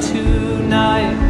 tonight.